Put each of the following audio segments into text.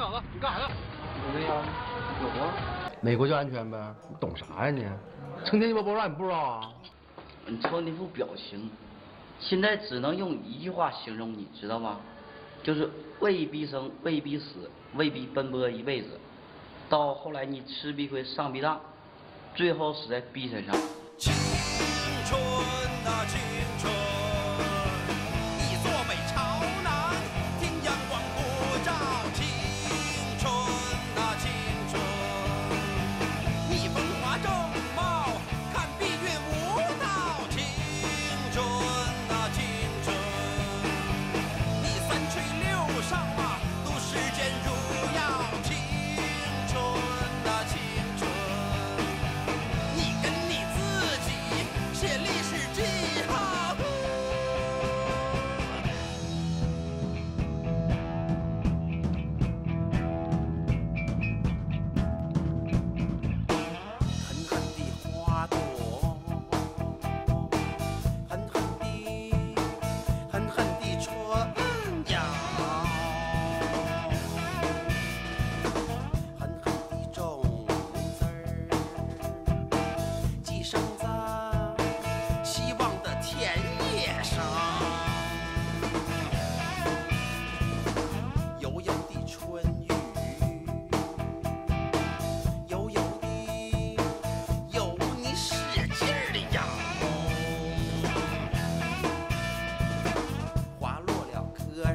小子，你干啥呢？对呀，有啊。美国就安全呗？你懂啥呀你？成天鸡巴爆炸你不知道啊？你瞅你那副表情，现在只能用一句话形容你，知道吗？就是未必生，未必死，未必奔波一辈子，到后来你吃必亏，上必当，最后死在逼身上。青春。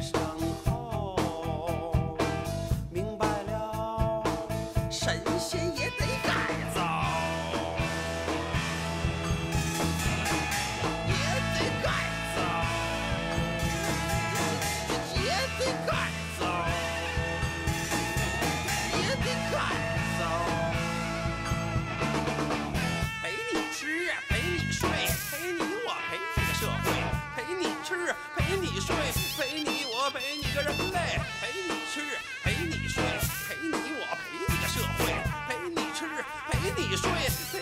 Star. 陪你我陪你个人类陪你吃陪你睡陪你我陪你个社会陪你吃陪你睡。